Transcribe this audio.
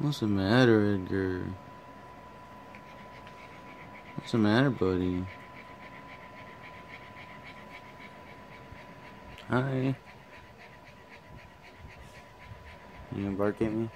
What's the matter, Edgar? What's the matter, buddy? Hi. You gonna bark at me?